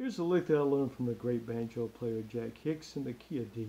Here's a lick that I learned from the great banjo player Jack Hicks in the key of D.